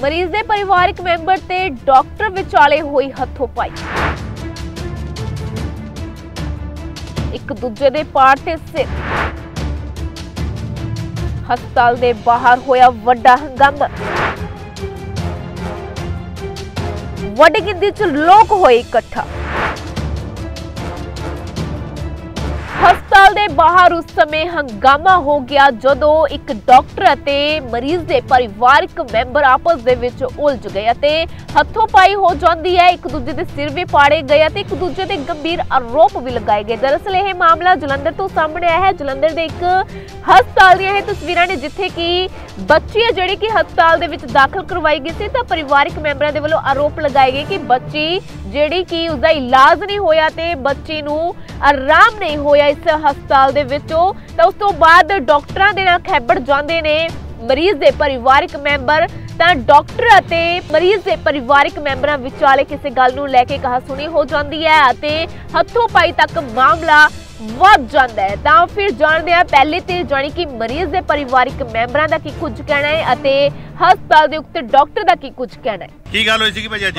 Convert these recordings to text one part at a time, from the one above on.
ਮਰੀਜ਼ ਦੇ ਪਰਿਵਾਰਕ ਮੈਂਬਰ ਤੇ ਡਾਕਟਰ ਵਿਚਾਲੇ ਹੋਈ ਹੱਥੋਂ-ਪਾਈ ਇੱਕ ਦੂਜੇ ਦੇ ਪਾਰ ਤੇ ਸਿਰ। ਹਸਪਤਾਲ ਦੇ ਬਾਹਰ ਹੋਇਆ ਵੱਡਾ ਹੰਗਾਮਾ। ਵੱਡੀ ਗਿਣਤੀ 'ਚ ਲੋਕ ਹੋਏ ਇਕੱਠਾ। ਹਸਪਤਾਲ ਦੇ ਬਾਹਰ ਉਸ ਸਮੇਂ ਹੰਗਾਮਾ ਹੋ ਗਿਆ ਜਦੋਂ ਇੱਕ ਡਾਕਟਰ ਅਤੇ ਮਰੀਜ਼ ਦੇ ਪਰਿਵਾਰਕ ਮੈਂਬਰ ਆਪਸ ਦੇ ਵਿੱਚ ਉਲਝ ਗਏ ਅਤੇ ਹੱਥੋਂ ਪਾਈ ਹੋ ਜਾਂਦੀ ਹੈ। ਇੱਕ ਦੂਜੇ ਦੇ ਸਿਰ ਵੀ ਪਾੜੇ ਗਏ ਅਤੇ ਇੱਕ ਦੂਜੇ ਤੇ ਗੰਭੀਰ ਆਰੋਪ ਵੀ ਲਗਾਏ ਗਏ। ਦਰਅਸਲ ਇਹ ਮਾਮਲਾ ਜਲੰਧਰ ਤੋਂ ਸਾਹਮਣੇ ਆਇਆ ਹੈ। ਜਲੰਧਰ ਦੇ ਇੱਕ ਹਸਪਤਾਲ ਦੀਆਂ ਇਹ ਤਸਵੀਰਾਂ ਨੇ ਜਿੱਥੇ ਕਿ ਬੱਚੀ ਹੈ ਜਿਹੜੀ ਕਿ ਹਸਪਤਾਲ ਦੇ ਵਿੱਚ ਦਾਖਲ ਕਰਵਾਈ ਗਈ ਸੀ। ਤਾਂ ਪਰਿਵਾਰਕ ਮੈਂਬਰਾਂ ਦੇ ਵੱਲੋਂ ਆਰੋਪ ਲਗਾਏ ਗਏ ਕਿ ਬੱਚੀ ਜਿਹੜੀ ਕਿ ਉਸਦਾ ਇਲਾਜ ਨਹੀਂ ਹੋਇਆ ਤੇ ਬੱਚੀ ਨੂੰ ਆਰਾਮ ਨਹੀਂ ਹੋਇਆ। ਇਸ ਹਸਪਤਾਲ ਦੇ ਵਿੱਚੋਂ ਤਾਂ ਉਸ ਤੋਂ ਬਾਅਦ ਡਾਕਟਰਾਂ ਦੇ ਨਾਲ ਖੈਬੜ ਜਾਂਦੇ ਨੇ ਮਰੀਜ਼ ਦੇ ਪਰਿਵਾਰਕ ਮੈਂਬਰ। ਤਾਂ ਡਾਕਟਰ ਅਤੇ ਮਰੀਜ਼ ਦੇ ਪਰਿਵਾਰਕ ਮੈਂਬਰਾਂ ਵਿਚਾਲੇ ਕਿਸੇ ਗੱਲ ਨੂੰ ਲੈ ਕੇ ਕਹਾ ਸੁਣੀ ਹੋ ਜਾਂਦੀ ਹੈ ਅਤੇ ਹੱਥੋਂ ਪਾਈ ਤੱਕ ਮਾਮਲਾ ਵੱਧ ਜਾਂਦਾ ਹੈ। ਤਾਂ ਫਿਰ ਜਾਣਦੇ ਆ ਪਹਿਲੇ ਤੇ ਜਾਣੀ ਕਿ ਮਰੀਜ਼ ਦੇ ਪਰਿਵਾਰਕ ਮੈਂਬਰਾਂ ਦਾ ਕੀ ਕੁਝ ਕਹਿਣਾ ਹੈ ਅਤੇ ਹਸਪਤਾਲ ਦੇ ਉਕਤ ਡਾਕਟਰ ਦਾ ਕੀ ਕੁਝ ਕਹਿਣਾ ਹੈ। ਕੀ ਗੱਲ ਹੋਈ ਸੀ ਕਿ ਭਾਜੀ ਅੱਜ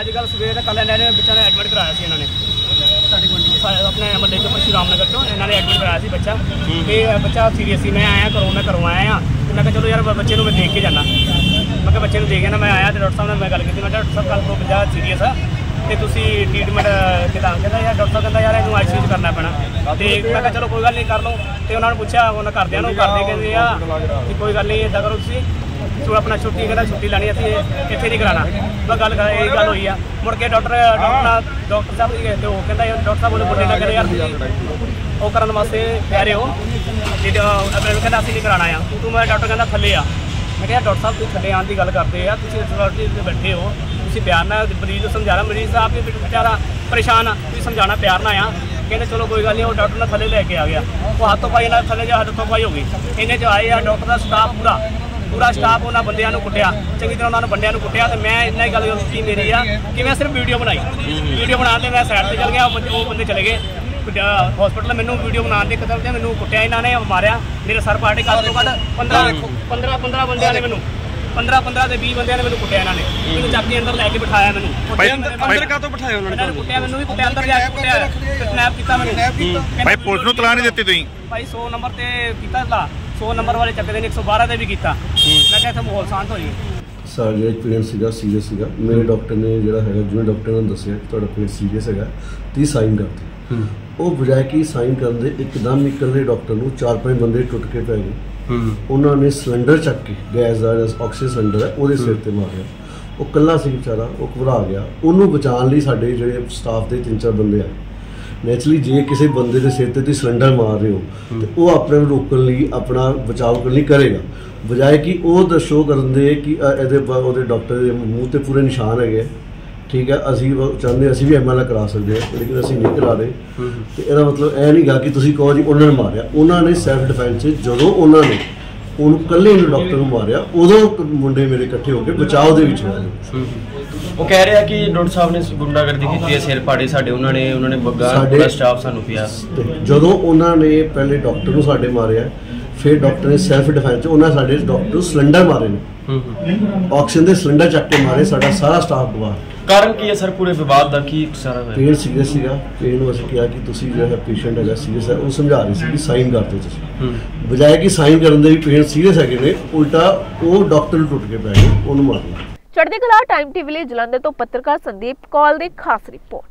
ਅੱਜ ਕੱਲ ਸਵੇਰ ਦਾ ਕੱਲ ਇਹਨਾਂ ਨੇ ਬੱਚਾ ਨੇ ਐਡਮਿਟ ਕਰਾਇਆ ਸੀ ਇਹਨਾਂ ਨੇ। ਸਾਡੇ ਆਪਣੇ ਮੱਲੇ ਚੋਂ ਸ਼੍ਰੀ ਨਗਰ ਤੋਂ ਇਹਨਾਂ ਨੇ ਐਡਮਿਟ ਕਰਾਇਆ ਸੀ ਬੱਚਾ। ਤੇ ਬੱਚਾ ਸੀਰੀਅਸ ਸੀ ਮੈਂ ਆਇਆ ਘਰੋਂ ਮੈਂ ਘਰੋਂ ਆਇਆ। ਆ ਤੇ ਮੈਂ ਕਿਹਾ ਚਲੋ ਯਾਰ ਬੱਚੇ ਨੂੰ ਮੈਂ ਦੇਖ ਕੇ ਜਾਣਾ ਮੈਂ ਕਿਹਾ ਬੱਚੇ ਨੂੰ ਦੇਖ ਕੇ ਨਾ ਮੈਂ ਆਇਆ ਤੇ ਡਾਕਟਰ ਸਾਹਿਬ ਨਾਲ ਮੈਂ ਗੱਲ ਕੀਤੀ। ਮੈਂ ਕਿਹਾ ਡਾਕਟਰ ਸਾਹਿਬ ਕੱਲ ਤੋਂ ਬੱਚਾ ਸੀਰੀਅਸ ਆ। ਤੇ ਤੁਸੀਂ ਟ੍ਰੀਟਮੈਂਟ ਕਿਦਾਂ? ਕਹਿੰਦਾ ਯਾਰ ਡਾਕਟਰ ਸਾਹਿਬ ਕਹਿੰਦਾ ਯਾਰ ਇਹਨੂੰ ਆਈਸੀਯੂ 'ਚ ਕਰਨਾ ਪੈਣਾ। ਤੇ ਮੈਂ ਕਿਹਾ ਚਲੋ ਕੋਈ ਗੱਲ ਨਹੀਂ ਕਰ ਲਓ। ਤੇ ਉਹਨਾਂ ਨੂੰ ਪੁੱਛਿਆ ਉਹਨਾਂ ਘਰਦਿਆਂ ਨੂੰ ਕਰਦੇ ਕਹਿੰਦੇ ਆ ਕਿ ਕੋਈ ਗੱਲ ਨਹੀਂ ਏਦਾਂ ਕਰੋ ਤੁਸੀਂ। ਤੂੰ ਆਪਣਾ ਛੁੱਟੀ ਕਹਿੰਦਾ ਛੁੱਟੀ ਲੈਣੀ ਅਸੀਂ ਇੱਥੇ ਨਹੀਂ ਕਰਾਣਾ ਮੈਂ ਗੱਲ ਕਰ ਇਹ ਗੱਲ ਹੋਈ ਆ। ਮੁੜ ਕੇ ਡਾਕਟਰ ਡਾਕਟਰ ਨਾਲ ਡਾਕਟਰ ਸਾਹਿਬ ਜੀ ਤੇ ਉਹ ਕਹਿੰਦਾ ਡਾਕਟਰ ਸਾਹਿਬ ਉਹਨੇ ਬੁੱਢੇ ਨਾ ਕਰੇ ਯਾਰ ਉਹ ਕਰਨ ਵਾਸਤੇ ਪਿਆਰੇ ਹੋ। ਤੇ ਆਪਣੇ ਕਹਿੰਦਾ ਅਸੀਂ ਨਹੀਂ ਕਰਾਣਾ ਆ। ਤੂੰ ਮੈਂ ਡਾਕਟਰ ਕਹਿੰਦਾ ਥੱਲੇ ਆ। ਮੈਂ ਕਿਹਾ ਡਾਕਟਰ ਸਾਹਿਬ ਤੁਸੀਂ ਥੱਲੇ ਆਉਣ ਦੀ ਗੱਲ ਕਰਦੇ ਆ। ਤੁਸੀਂ ਅਥਾਰਟੀ ਤੇ ਬੈਠੇ ਹੋ ਤੁਸੀਂ ਪਿਆਰ ਨਾਲ ਮਰੀਜ਼ ਨੂੰ ਸਮਝਾਣਾ ਮਰੀਜ਼ ਸਾਹਿਬ ਵੀ ਵਿਚਾਰਾ ਪਰੇਸ਼ਾਨ ਆ ਤੁਸੀਂ ਸਮਝਾਣਾ ਪਿਆਰ ਨਾਲ ਆ। ਕਹਿੰਦੇ ਚਲੋ ਕੋਈ ਗੱਲ ਨਹੀਂ ਉਹ ਡਾਕਟਰ ਨਾਲ ਥੱਲੇ ਲੈ ਕੇ ਆ ਗਿਆ। ਉਹ ਹੱਥੋਂ ਪਾਈ ਨਾਲ ਥੱਲੇ ਜਾ ਹੱਥੋਂ ਪਾਈ ਹੋ ਗਈ। ਇਹਨੇ ਚ ਆਏ ਆ ਡਾਕਟਰ ਦਾ ਸਟਾਫ ਪੂਰਾ। ਪੂਰਾ ਸਟਾਫ ਉਹਨਾਂ ਬੰਦਿਆਂ ਨੂੰ ਕੁੱਟਿਆ ਚੰਗੀ ਤਰ੍ਹਾਂ ਉਹਨਾਂ ਨੂੰ ਬੰਦਿਆਂ ਨੂੰ ਕੁੱਟਿਆ ਤੇ ਮੈਂ ਇੰਨਾ ਹੀ ਗੱਲ ਕੀਤੀ ਮੇਰੀ ਆ ਕਿ ਮੈਂ ਸਿਰਫ ਵੀਡੀਓ ਬਣਾਈ। ਵੀਡੀਓ ਬਣਾਉਣ ਤੇ ਮੈਂ ਸਾਈਡ ਤੇ ਚਲ ਗਿਆ ਉਹ ਬੰਦੇ ਉਹ ਬੰਦੇ ਚਲੇ ਗਏ। ਹਸਪੀਟਲ ਮੈਨੂੰ ਵੀਡੀਓ ਬਣਾਉਣ ਦੇ ਕਦਮ ਤੇ ਮੈਨੂੰ ਕੁੱਟਿਆ ਇਹਨਾਂ ਨੇ ਮਾਰਿਆ। ਮੇਰੇ ਸਰ ਪਾਟੇ ਕੱਲ ਤੋਂ ਬਾਅਦ 15 15 15 ਬੰਦਿਆਂ ਨੇ ਮੈਨੂੰ 15 15 ਤੇ 20 ਬੰਦਿਆਂ ਨੇ ਮੈਨੂੰ ਕੁੱਟਿਆ ਇਹਨਾਂ ਨੇ। ਮੈਨੂੰ ਚੱਕ ਕੇ ਅੰਦਰ ਲੈ ਕੇ ਬਿਠਾਇਆ ਮੈਨੂੰ। ਭਾਈ ਅੰਦਰ ਕਾ ਤੋਂ ਬਿਠਾਇਆ ਉਹਨਾਂ ਨੇ ਕੁੱਟਿਆ ਮੈਨੂੰ ਵੀ ਕੁੱਟਿਆ ਅੰਦਰ ਜਾ ਕੇ ਕੁੱਟਿਆ। ਕਿਡਨੈਪ ਕੀਤਾ ਮੈਨੂੰ। ਭਾਈ ਪੁਲਿਸ ਨੂੰ ਤਲਾ ਨਹੀਂ ਦਿੱਤੀ ਤੁਸੀਂ? ਭਾਈ 100 ਨੰਬਰ ਤੇ ਕੀਤਾ ਲਾ 100 ਨੰਬਰ ਵਾਲੇ ਚੱਕਦੇ ਨੇ 112 ਤੇ ਵੀ ਕੀਤਾ। ਮੈਂ ਕਿਹਾ ਇੱਥੇ ਮਾਹੌਲ ਸ਼ਾਂਤ ਹੋ ਜੀ ਸਾਡਾ ਜਿਹੜਾ ਪੇਸ਼ੈਂਟ ਸੀਗਾ ਸੀਰੀਅਸ ਸੀਗਾ। ਮੇਰੇ ਡਾਕਟਰ ਨੇ ਜਿਹੜਾ ਹੈਗਾ ਜਿਵੇਂ ਡਾਕਟਰ ਨੇ ਦੱਸਿਆ ਕਿ ਤੁਹਾਡਾ ਪੇਸ਼ੈਂਟ ਸੀਰੀਅਸ ਹੈਗਾ ਤੀ ਸਾਈਨ ਕਰਤੇ। ਉਹ ਬਜਾਏ ਕਿ ਸਾਈਨ ਕਰਨ ਦੇ ਇੱਕਦਮ ਹੀ ਇਕੱਲੇ ਡਾਕਟਰ ਨੂੰ ਚਾਰ ਪੰਜ ਬੰਦੇ ਟੁੱਟ ਕੇ ਪੈ ਗਏ। ਉਹਨਾਂ ਨੇ ਸਿਲੰਡਰ ਚੱਕ ਕੇ ਗੈਸ ਦਾ ਆਕਸੀਜਨ ਸਿਲੰਡਰ ਹੈ ਉਹਦੇ ਸਿਰ ਤੇ ਮਾਰਿਆ। ਉਹ ਕੱਲਾ ਸੀ ਵਿਚਾਰਾ ਉਹ ਘਬਰਾ ਗਿਆ। ਉਹਨੂੰ ਬਚਾਉਣ ਲਈ ਸਾਡੇ ਜਿਹੜੇ ਸਟਾਫ ਦੇ ਤਿੰਨ ਚਾਰ ਬੰਦੇ ਆਏ। ਨੈਚੁਰਲੀ ਜੇ ਕਿਸੇ ਬੰਦੇ ਦੇ ਸਿਰ ਤੇ ਤੁਸੀਂ ਸਿਲੰਡਰ ਮਾਰ ਰਹੇ ਹੋ ਤੇ ਉਹ ਆਪਣੇ ਨੂੰ ਰੋਕਣ ਲਈ ਆਪਣਾ ਬਚਾਅ ਕਰਨ ਲਈ ਕਰੇਗਾ। ਬਜਾਏ ਕਿ ਉਹ ਦੱਸੋ ਕਰਨ ਦੇ ਕਿ ਅ, ਇਹਦੇ ਬ- ਉਹਦੇ ਡਾਕਟਰ ਦੇ ਮੂੰਹ ਤੇ ਪੂਰੇ ਨਿਸ਼ਾਨ ਹੈਗੇ ਠੀਕ ਹੈ ਅਸੀਂ ਉਹ ਚਾਹੁੰਦੇ ਅਸੀਂ ਵੀ ਐਮਐਲਏ ਕਰਾ ਸਕਦੇ ਹਾਂ ਲੇਕਿਨ ਅਸੀਂ ਨਹੀਂ ਕਰਾ ਰਹੇ। ਤੇ ਇਹਦਾ ਮਤਲਬ ਇਹ ਨਹੀਂ ਗਾ ਕਿ ਤੁਸੀਂ ਕਹੋ ਜੀ ਉਹਨਾਂ ਨੇ ਮਾਰਿਆ। ਉਹਨਾਂ ਨੇ ਸੈਲਫ ਡਿਫੈਂਸ ਜਦੋਂ ਉਹਨਾਂ ਨੇ ਉਹਨੂੰ ਕੱਲੇ ਨੂੰ ਡਾਕਟਰ ਨੂੰ ਮਾਰਿਆ ਉਦੋਂ ਮੁੰਡੇ ਮੇਰੇ ਇਕੱਠੇ ਹੋ ਕੇ ਬਚਾਅ ਦੇ ਵਿੱਚ ਹੋਏ ਉਹ ਕਹਿ ਰਿਹਾ ਕਿ ਡਾਕਟਰ ਸਾਹਿਬ ਨੇ ਗੁੰਡਾਗਰਦੀ ਕੀਤੀ ਹੈ ਸਿਰ ਪਾੜੇ ਸਾਡੇ ਉਹਨਾਂ ਨੇ ਉਹਨਾਂ ਨੇ ਬੱਗਾ ਸਾਡੇ- ਪੂਰਾ ਸਟਾਫ ਸਾਨੂੰ ਪਿਆ। ਜਦੋਂ ਉਹਨਾਂ ਨੇ ਪਹਿਲੇ ਡਾਕਟਰ ਨੂੰ ਸਾਡੇ ਮਾਰਿਆ ਫਿਰ ਡਾਕਟਰ ਨੇ ਸੈਲਫ ਡਿਫੈਂਸ 'ਚ ਉਹਨਾਂ ਸਾਡੇ ਡਾਕਟਰ ਨੂੰ ਸਿਲੰਡਰ ਮਾਰੇ ਨੇ। ਹੂੰ ਹੂੰ। ਆਕਸੀਜਨ ਦੇ ਸਿਲੰਡਰ ਚੱਕ ਕੇ ਮਾਰੇ ਸਾਡਾ ਸਾਰਾ ਸਟਾਫ ਗਵਾ ਕਾਰਨ ਕੀ ਹੈ ਸਰ ਪੂਰੇ ਵਿਵਾਦ ਦਾ? ਕੀ ਸਾਰਾ ਹੋਇਆ? ਪੇਨ ਸੀਰੀਅਸ ਸੀਗਾ। ਪੇਨ ਨੂੰ ਅਸੀਂ ਕਿਹਾ ਕਿ ਤੁਸੀਂ ਜਿਹੜਾ ਪੇਸ਼ੈਂਟ ਹੈਗਾ ਸੀਰੀਅਸ ਹੈ। ਉਹ ਸਮਝਾ ਰਹੀ ਸੀ ਕਿ ਸਾਈਨ ਕਰ ਦਿਓ ਤੁਸੀਂ। ਹੂੰ। ਬਜਾਏ ਕਿ ਸਾਈਨ ਕਰਨ ਦੇ ਵੀ ਪੇਸ਼ੈਂਟ ਸੀਰੀਅਸ ਹੈਗੇ ਨੇ ਉਲਟਾ ਉਹ ਡਾਕਟਰ ਨੂੰ ਟੁੱਟ ਕੇ ਪੈ ਗਏ ਉਹਨੂੰ ਮਾਰਨਾ ਚੜ੍ਹਦੀ ਕਲਾ ਟਾਈਮ ਟੀਵੀ ਲਈ ਜਲੰਧਰ ਤੋਂ ਪੱਤਰਕਾਰ ਸੰਦੀਪ ਕੌਲ ਦੀ ਖਾਸ ਰਿਪੋਰਟ।